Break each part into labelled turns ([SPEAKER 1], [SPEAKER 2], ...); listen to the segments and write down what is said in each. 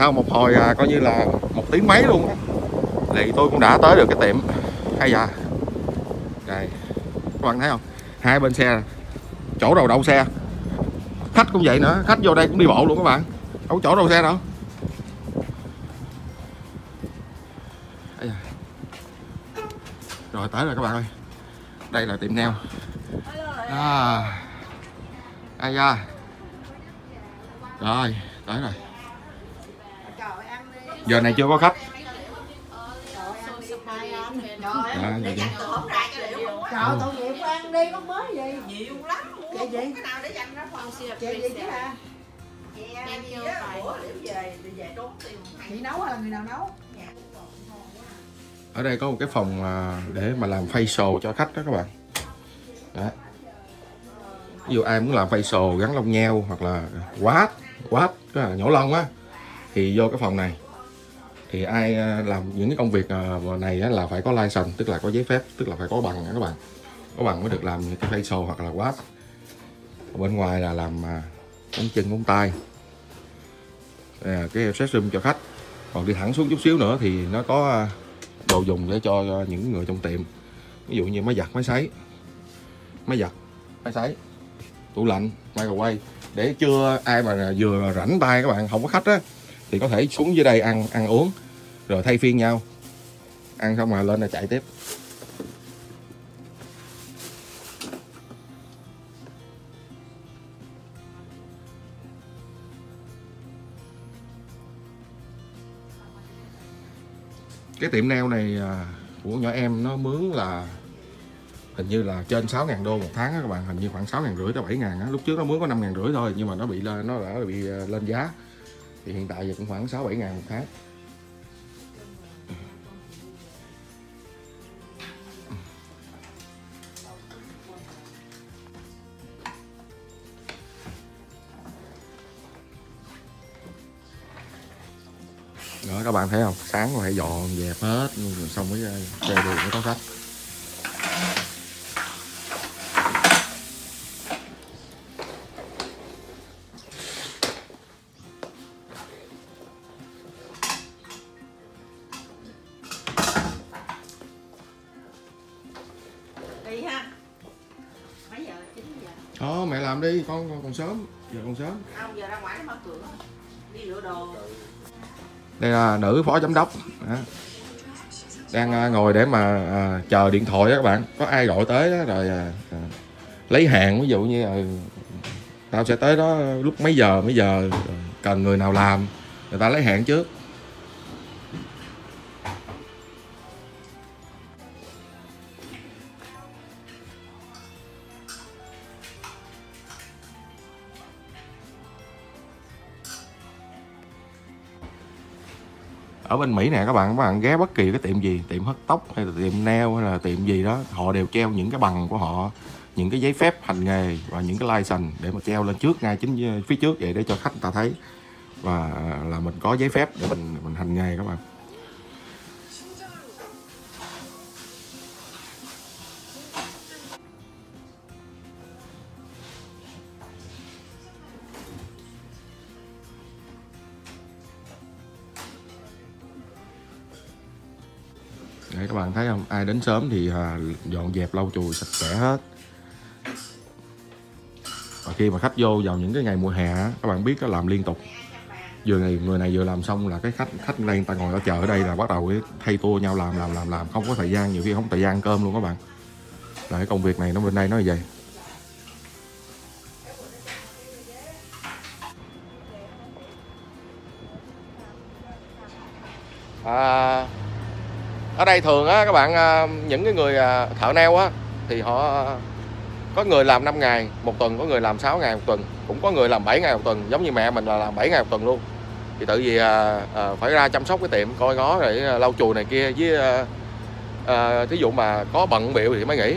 [SPEAKER 1] sau một hồi à, coi như là một tiếng mấy luôn thì tôi cũng đã tới được cái tiệm hay dạ đây các bạn thấy không? Hai bên xe chỗ đầu đậu xe. Khách cũng vậy nữa khách vô đây cũng đi bộ luôn các bạn. Đâu có chỗ đâu xe đâu. Rồi tới rồi các bạn ơi. Đây là tiệm neo. À. Ai da. Rồi tới rồi giờ này chưa có khách. À, vậy vậy.
[SPEAKER 2] Trời tội nghiệp của ăn đi có mới gì?
[SPEAKER 3] Nhiều lắm.
[SPEAKER 2] Vậy vậy?
[SPEAKER 3] cái nào để dành ra phòng.
[SPEAKER 2] Vậy vậy chứ hả?
[SPEAKER 3] Thank you, bye. Ủa, để về để về trốn tiền
[SPEAKER 2] Chị nấu hay là người nào nấu?
[SPEAKER 1] Ở đây có một cái phòng à, để mà làm facial cho khách đó các bạn. Đó. ví dụ ai muốn làm facial gắn lông nheo hoặc là quát quát cái nhổ lông á thì vô cái phòng này thì ai à, làm những cái công việc à, này là phải có license, tức là có giấy phép, tức là phải có bằng các bạn. Có bằng mới được làm những cái facial hoặc là quát bên ngoài là làm à, móng chân móng tay. Đây là cái accessory cho khách. Còn đi thẳng xuống chút xíu nữa thì nó có đồ dùng để cho những người trong tiệm. Ví dụ như máy giặt, máy sấy. Máy giặt, máy sấy, tủ lạnh, microwave. Để chưa ai mà vừa rảnh tay các bạn, không có khách á thì có thể xuống dưới đây ăn ăn uống. Rồi thay phiên nhau. Ăn xong rồi lên là chạy tiếp. Cái tiệm nail này à, của nhỏ em nó mướn là hình như là trên 6 ngàn đô một tháng đó các bạn. Hình như khoảng 6 ngàn rưỡi tới 7 ngàn lúc trước nó mướn có 5 ngàn rưỡi thôi, nhưng mà nó bị lên, nó đã bị à, lên giá thì hiện tại giờ cũng khoảng 6 7 ngàn một tháng. Đó, các bạn thấy không? Sáng rồi phải dọn dẹp hết xong mới chơi xe đường mới có khách còn sớm giờ còn sớm.
[SPEAKER 3] Không giờ ra ngoài nó mở cửa. Đi rửa đồ.
[SPEAKER 1] Đây là nữ phó giám đốc. Đó. đang à, ngồi để mà à, chờ điện thoại đó các bạn. Có ai gọi tới đó, rồi à, à, lấy hàng ví dụ như là tao sẽ tới đó lúc mấy giờ mấy giờ cần người nào làm người ta lấy hàng trước ở bên Mỹ nè, các bạn các bạn ghé bất kỳ cái tiệm gì, tiệm hớt tóc hay là tiệm nail hay là tiệm gì đó, họ đều treo những cái bằng của họ, những cái giấy phép hành nghề và những cái license để mà treo lên trước ngay chính, phía trước vậy để cho khách người ta thấy. Và là mình có giấy phép để mình mình hành nghề các bạn. Đấy, các bạn thấy không? Ai đến sớm thì à, dọn dẹp lau chùi sạch sẽ hết. Và khi mà khách vô vào những cái ngày mùa hè các bạn biết nó làm liên tục. Vừa này người này vừa làm xong là cái khách khách đây người ta ngồi ở chợ ở đây là bắt đầu thay tua nhau làm làm làm làm. Không có thời gian nhiều khi không có thời gian ăn cơm luôn các bạn. Là cái công việc này nó bên đây nó như vậy. À, ở đây thường á các bạn à, những cái người à, thợ neo á thì họ có người làm 5 ngày một tuần có người làm 6 ngày một tuần cũng có người làm 7 ngày một tuần giống như mẹ mình là làm 7 ngày một tuần luôn. Thì tự vì à, à, phải ra chăm sóc cái tiệm coi ngó rồi à, lau chùi này kia với à, à, thí dụ mà có bận biểu thì mới nghỉ.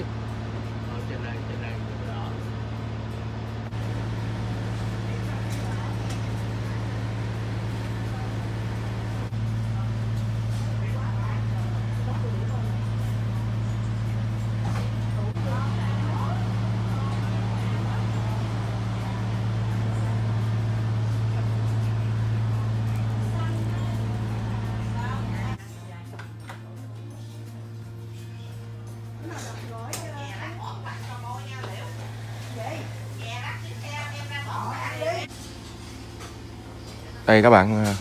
[SPEAKER 1] Đây các bạn à,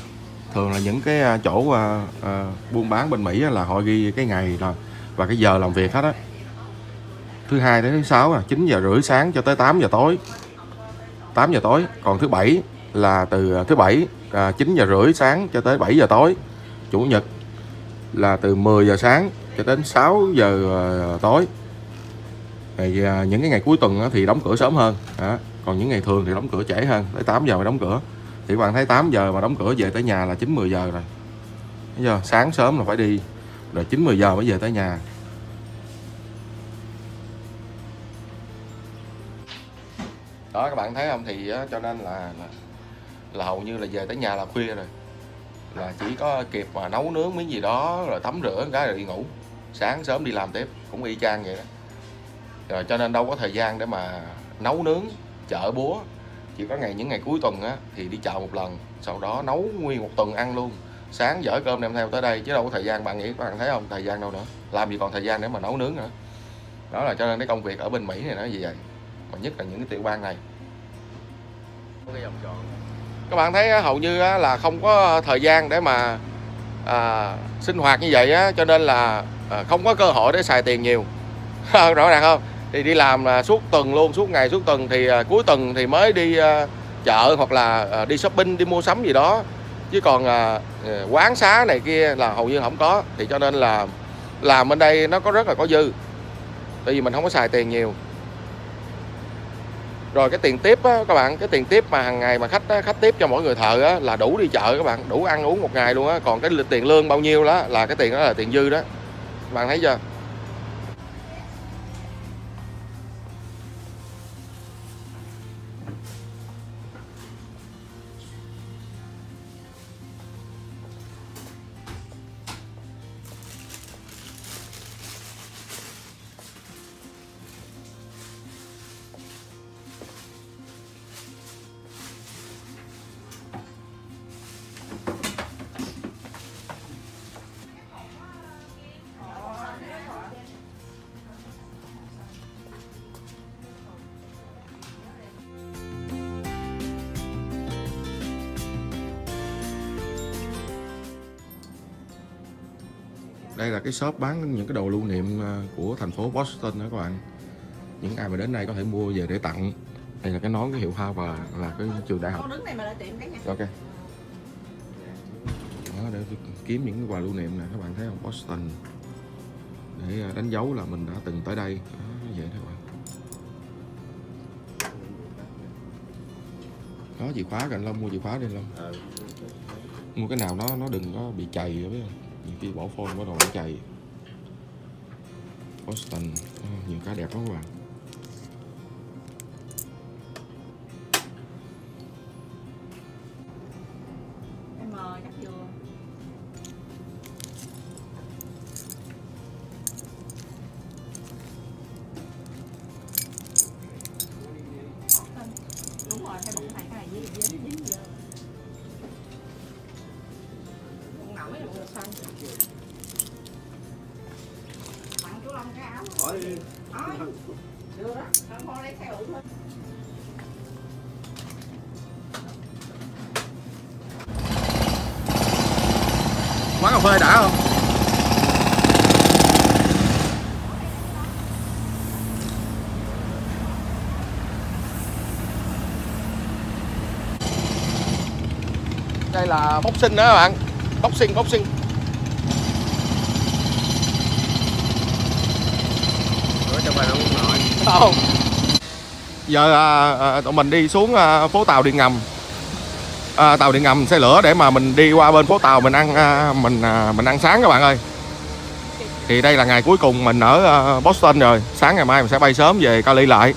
[SPEAKER 1] thường là những cái à, chỗ uh, uh, buôn bán bên Mỹ là họ ghi cái ngày là và cái giờ làm việc hết á. Thứ hai đến thứ sáu là 9 giờ rưỡi sáng cho tới 8 giờ tối. 8 giờ tối còn thứ bảy là từ thứ bảy uh, 9 giờ rưỡi sáng cho tới 7 giờ tối. Chủ nhật là từ 10 giờ sáng cho đến 6 giờ tối. Thì à, những cái ngày cuối tuần thì đóng cửa sớm hơn đó. còn những ngày thường thì đóng cửa trễ hơn tới 8 giờ mới đóng cửa thì các bạn thấy 8 giờ mà đóng cửa về tới nhà là 9 10 giờ rồi. Bây giờ sáng sớm là phải đi. Rồi 9 10 giờ mới về tới nhà. Đó các bạn thấy không? Thì á, cho nên là, là là hầu như là về tới nhà là khuya rồi. Là chỉ có kịp mà nấu nướng miếng gì đó rồi tắm rửa cái rồi đi ngủ. Sáng sớm đi làm tiếp cũng y chang vậy đó. Rồi cho nên đâu có thời gian để mà nấu nướng chợ búa chỉ có ngày những ngày cuối tuần á thì đi chợ một lần sau đó nấu nguyên một tuần ăn luôn. Sáng dở cơm đem theo tới đây chứ đâu có thời gian bạn nghĩ các bạn thấy không? Thời gian đâu nữa? Làm gì còn thời gian để mà nấu nướng nữa? Đó là cho nên cái công việc ở bên mỹ này nó như vậy. Mà nhất là những cái tiểu bang này. Các bạn thấy hầu như là không có thời gian để mà à, sinh hoạt như vậy á, cho nên là à, không có cơ hội để xài tiền nhiều. Rõ ràng không thì đi làm là suốt tuần luôn suốt ngày suốt tuần thì à, cuối tuần thì mới đi à, chợ hoặc là à, đi shopping đi mua sắm gì đó. Chứ còn à, à, quán xá này kia là hầu như không có. Thì cho nên là làm bên đây nó có rất là có dư. Tại vì mình không có xài tiền nhiều. Rồi cái tiền tiếp á, các bạn cái tiền tiếp mà hàng ngày mà khách á, khách tiếp cho mỗi người thợ á, là đủ đi chợ các bạn đủ ăn uống một ngày luôn á. Còn cái tiền lương bao nhiêu đó là cái tiền đó là tiền dư đó. Các bạn thấy chưa? Đây là cái shop bán những cái đồ lưu niệm à, của thành phố Boston đó các bạn. Những ai mà đến đây có thể mua về để tặng. Đây là cái nón cái hiệu Harvard là cái trường đại học.
[SPEAKER 3] Đứng này mà lại tiệm cả nhà.
[SPEAKER 1] ok. Đó để kiếm những cái quà lưu niệm này các bạn thấy không? Boston. Để à, đánh dấu là mình đã từng tới đây. Đó, vậy thôi các bạn. Đó chìa khóa cạnh Long mua chìa khóa đi Long. Mua cái nào nó nó đừng có bị chày biết không nhiều khi bỏ phone bắt đầu nó chạy Austin Ờ, nhiều cá đẹp lắm các bạn.
[SPEAKER 3] Tặng chú Long cái áo. Hỏi. Đưa đó, con thôi.
[SPEAKER 1] quán cà phê đã không đây là boxing đó các bạn boxing boxing không? Giờ à, à, tụi mình đi xuống à, phố tàu điện ngầm. À, tàu điện ngầm xe lửa để mà mình đi qua bên phố tàu mình ăn à, mình à, mình ăn sáng các bạn ơi. Thì đây là ngày cuối cùng mình ở à, Boston rồi. Sáng ngày mai mình sẽ bay sớm về Cali lại.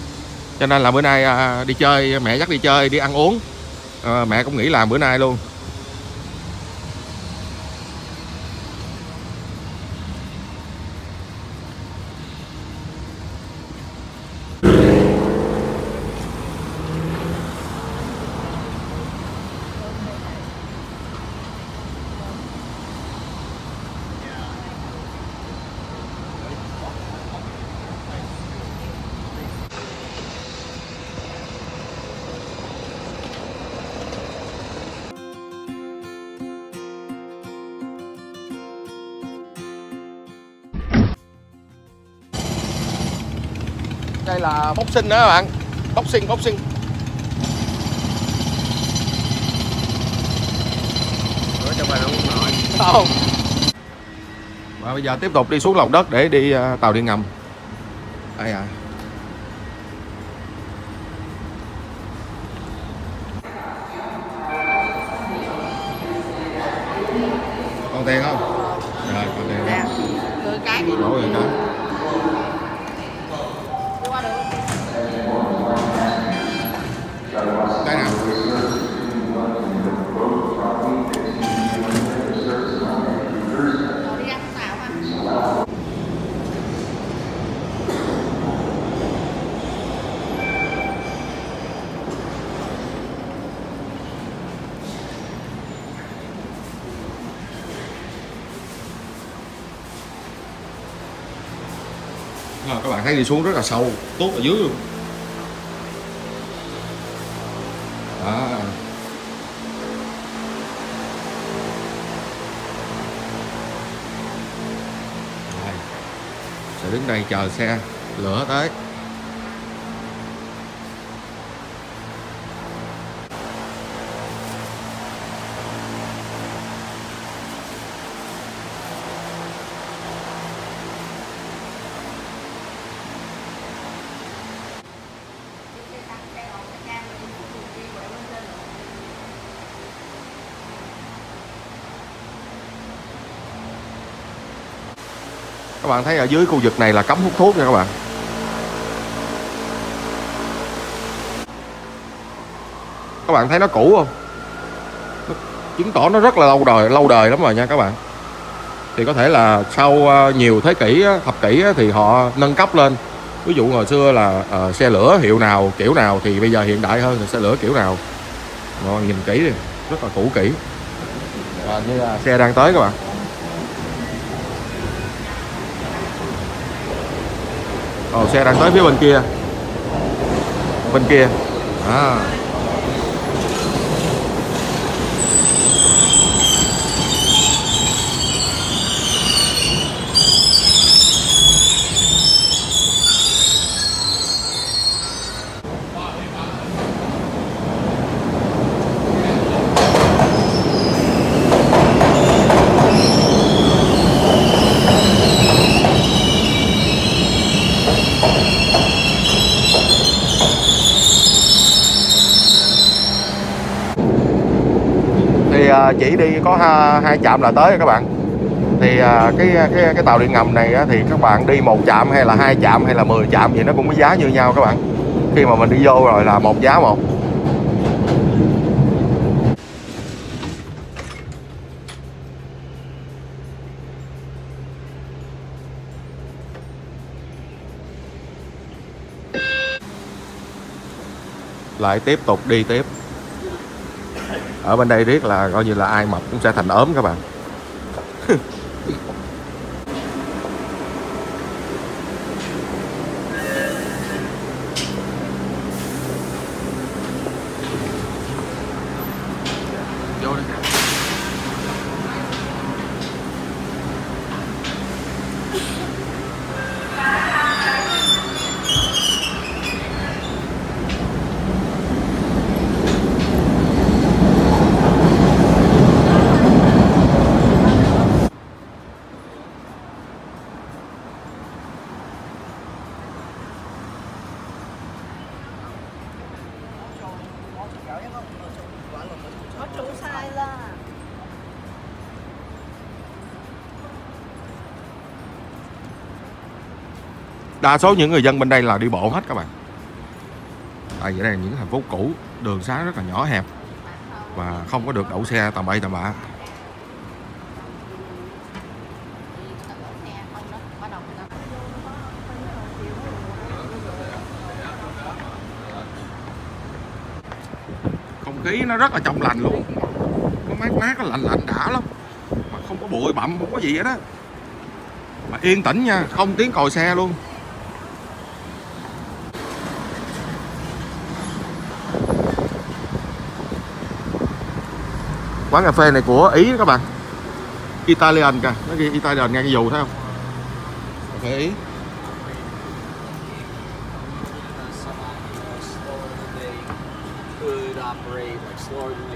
[SPEAKER 1] Cho nên là bữa nay à, đi chơi mẹ dắt đi chơi đi ăn uống. À, mẹ cũng nghỉ làm bữa nay luôn. Đây là boxing đó các bạn. Boxing boxing.
[SPEAKER 4] Trong bài không nổi
[SPEAKER 1] không. Và bây giờ tiếp tục đi xuống lòng đất để đi ờ, tàu điện ngầm. Đây à tai nạn Rồi, các bạn thấy đi xuống rất là sâu tốt ở dưới luôn. Đây chờ xe lửa tới. Các bạn thấy ở dưới khu vực này là cấm hút thuốc nha các bạn. Các bạn thấy nó cũ không? Nó chứng tỏ nó rất là lâu đời lâu đời lắm rồi nha các bạn. Thì có thể là sau ờ, nhiều thế kỷ ờ, thập kỷ ờ, thì họ nâng cấp lên. Ví dụ hồi xưa là uh, xe lửa hiệu nào kiểu nào thì bây giờ hiện đại hơn thì xe lửa kiểu nào. Rồi, nhìn kỹ đi rất là cũ kỹ. Và như là xe đang tới các bạn. Ồ, xe đang tới phía bên kia bên kia à. Thì à, chỉ đi có hai, hai là tới các bạn. Thì à, cái cái cái tàu điện ngầm này thì các bạn đi một chạm hay là hai chạm hay là 10 chạm thì nó cũng có giá như nhau các bạn. Khi mà mình đi vô rồi là một giá một. Lại tiếp tục đi tiếp. Ở bên đây riết là coi như là ai mập cũng sẽ thành ốm các bạn. đa số những người dân bên đây là đi bộ hết các bạn. Tại vì đây là những thành phố cũ, đường xá rất là nhỏ hẹp và không có được đậu xe tầm bay tầm bạ. Không khí nó rất là trong lành luôn. Nó mát mát nó lạnh lạnh đã lắm. Mà không có bụi bặm, không có gì hết á. Mà yên tĩnh nha, không tiếng còi xe luôn. quán cà phê này của ý đó các bạn. Italian kìa. Nó ghi italian ngang cái dù thấy không? Cà phê ý.
[SPEAKER 4] Slower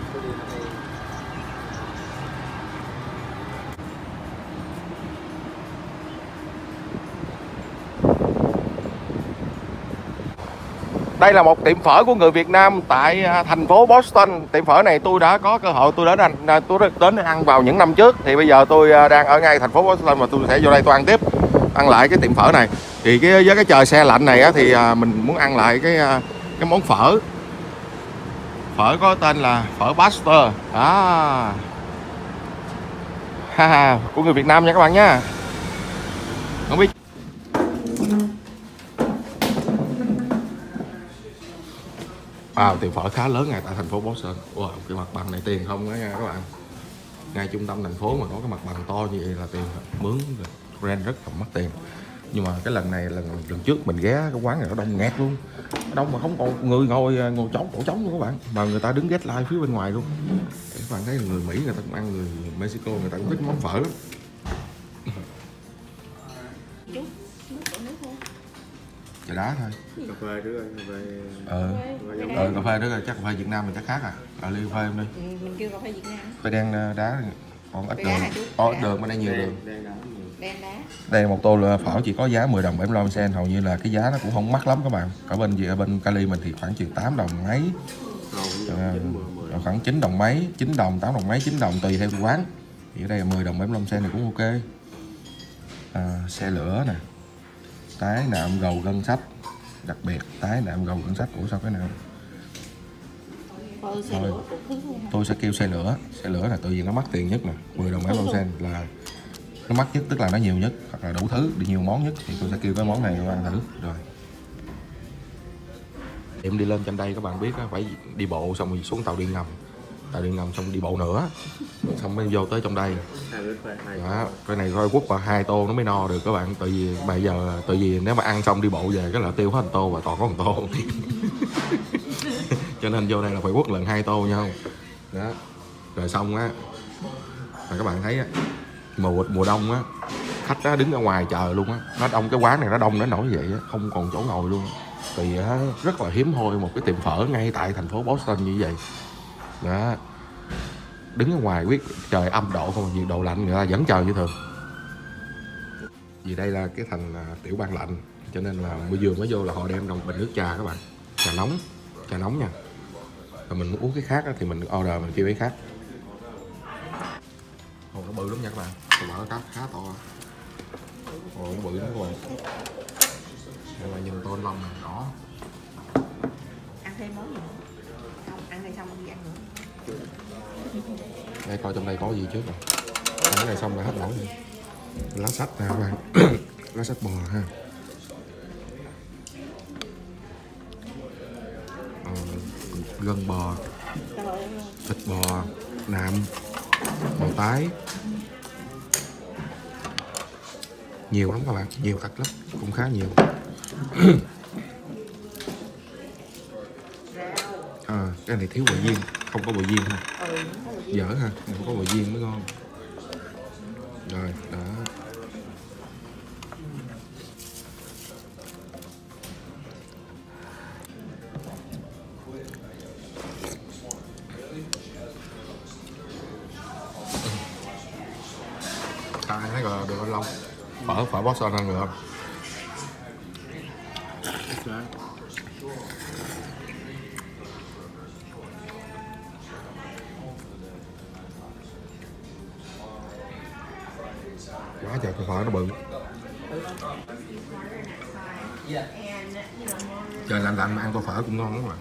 [SPEAKER 1] Đây là một tiệm phở của người Việt Nam tại à, thành phố Boston. Tiệm phở này tôi đã có cơ hội tôi đến anh à, tôi đến ăn vào những năm trước. Thì bây giờ tôi à, đang ở ngay thành phố Boston và tôi sẽ vô đây tôi ăn tiếp, ăn lại cái tiệm phở này. Thì cái với cái trời xe lạnh này á, thì mình muốn ăn lại cái cái món phở. Phở có tên là phở Buster. À. Ha ha, của người Việt Nam nha các bạn nha. Không biết À, tiệm phở khá lớn ngay tại thành phố Boston. Wow, cái mặt bằng này tiền không đó nha các bạn. Ngay trung tâm thành phố mà có cái mặt bằng to như vậy là tiền mướn rent rất là mất tiền. Nhưng mà cái lần này lần lần trước mình ghé cái quán này nó đông nghẹt luôn. Đông mà không còn người ngồi à, ngồi trống cổ trống luôn các bạn. Mà người ta đứng ghét like phía bên ngoài luôn. Các bạn thấy người Mỹ người ta cũng ăn người Mexico người ta cũng thích món phở lắm. Chà đá thôi.
[SPEAKER 4] cà phê trước cà phê
[SPEAKER 1] Ờ, ờ cà phê đó là chắc cà phê Việt Nam mình chắc khác à. Là ly cà phê đi.
[SPEAKER 3] Ừ, mình kêu cà phê Việt Nam.
[SPEAKER 1] Phê đen ờ, đá còn ít đường. Có đường bên đây nhiều đường. Đây một tô là phở chỉ có giá 10 đồng 75 cent hầu như là cái giá nó cũng không mắc lắm các bạn. Ở bên gì ở bên Cali mình thì khoảng chừng 8 đồng mấy, à, khoảng 9 đồng mấy, 9 đồng, 8 đồng mấy, 9 đồng tùy theo quán. Thì ở đây là 10 đồng 75 cent thì cũng ok. À, xe lửa nè. Tái nạm gầu gân sách. Đặc biệt tái nạm gầu gân sách. Ủa sao cái nào?
[SPEAKER 3] Của luôn.
[SPEAKER 1] Tôi sẽ kêu xe lửa. Xe lửa là tự nhiên nó mắc tiền nhất nè. 10 đồng 75 cent là nó mắc nhất tức là nó nhiều nhất hoặc là đủ thứ đi nhiều món nhất thì tôi sẽ kêu cái món này tôi ăn thử rồi em đi lên trên đây các bạn biết á, phải đi bộ xong rồi xuống tàu điện ngầm tại điện ngầm xong đi bộ nữa. Xong mới vô tới trong đây. Đó cái này coi quất vào hai tô nó mới no được các bạn. Tại vì bây giờ tại vì nếu mà ăn xong đi bộ về cái là tiêu hết một tô và toàn có một tô. Cho nên vô đây là phải quất lần hai tô nhau đó dạ. rồi xong á là các bạn thấy á mùa mùa đông á khách á đứng ở ngoài chờ luôn á. Nó đông cái quán này nó đông đến nỗi vậy á không còn chỗ ngồi luôn. Thì á, rất là hiếm hoi một cái tiệm phở ngay tại thành phố Boston như vậy đó. Đứng ở ngoài quyết trời âm độ không nhiệt độ lạnh người ta vẫn chờ như thường. Vì đây là cái thành tiểu bang lạnh cho nên là mới vừa mới vô là họ đem đồng bình nước trà các bạn. Trà nóng trà nóng nha. Rồi mình muốn uống cái khác thì mình order mình kêu cái khác. Ồ, nó bự lắm nha các bạn. Tôi mở cá khá to. Ồ, nó bự lắm các bạn Đây là nhìn tôn lòng này đỏ.
[SPEAKER 3] Ăn thêm món gì? nữa? Không, ăn này xong đi ăn nữa
[SPEAKER 1] đây coi trong đây có gì trước rồi. Cái này xong là hết nổi rồi. Lá sách nè các bạn. Lá sách bò ha. Ờ, gân bò thịt bò nạm bò tái. Nhiều lắm các bạn nhiều thật lắm cũng khá nhiều. À, cái này thiếu bò viên không có bò viên ha.
[SPEAKER 3] Ừ,
[SPEAKER 1] dở ha không có bò viên mới ngon. Rồi đó. À, thấy rồi được anh Long phở phở Boston ăn được không nó bự. Trời lạnh lạnh mà ăn tô phở cũng ngon lắm mà.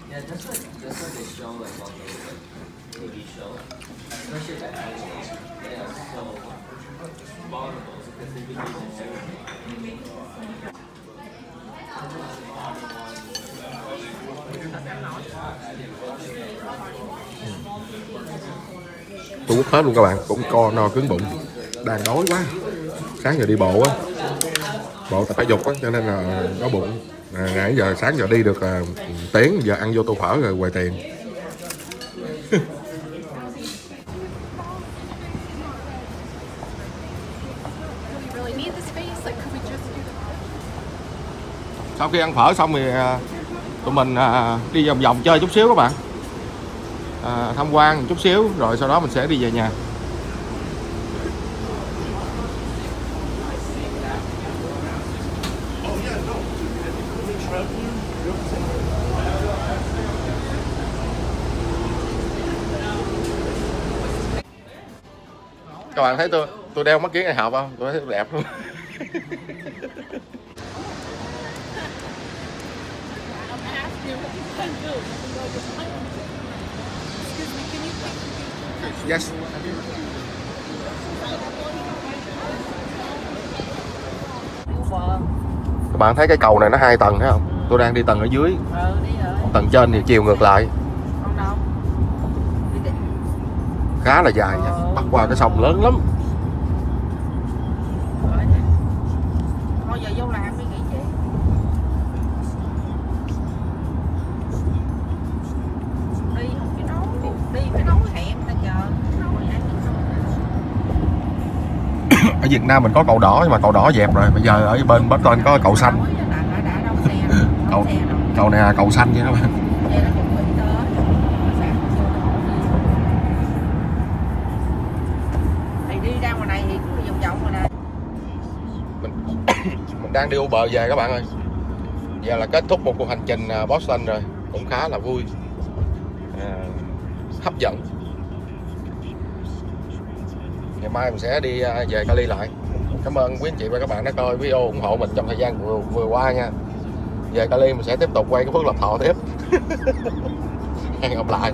[SPEAKER 1] Tôi hết luôn các bạn, cũng co, no, cứng bụng. Đang đói quá sáng giờ đi bộ á. Bộ tập thể dục á cho nên là có bụng. À, nãy giờ sáng giờ đi được à, tiếng giờ ăn vô tô phở rồi quầy tiền. Sau khi ăn phở xong thì à, tụi mình à, đi vòng vòng chơi chút xíu các bạn. À, tham quan chút xíu rồi sau đó mình sẽ đi về nhà. Các bạn thấy tôi tôi đeo mắt kiến này học không? Tôi thấy đẹp luôn yes. Các bạn thấy cái cầu này nó hai tầng thấy không? Tôi đang đi tầng ở dưới.
[SPEAKER 3] Ừ đi
[SPEAKER 1] tầng trên thì chiều ngược lại. Khá là dài nha qua cái sông lớn lắm. Ở Việt Nam mình có cầu đỏ nhưng mà cầu đỏ dẹp rồi. Bây giờ ở bên Bắc Tên có cầu xanh. Cầu- cầu này là cầu xanh nha các bạn mình đang đi Uber về các bạn ơi. Giờ là kết thúc một cuộc hành trình à, Boston rồi. Cũng khá là vui. À, hấp dẫn. Ngày mai mình sẽ đi à, về Cali lại. Cảm ơn quý anh chị và các bạn đã coi video ủng hộ mình trong thời gian vừa, vừa qua nha. Về Cali mình sẽ tiếp tục quay cái phước lập thọ tiếp. Hẹn gặp lại.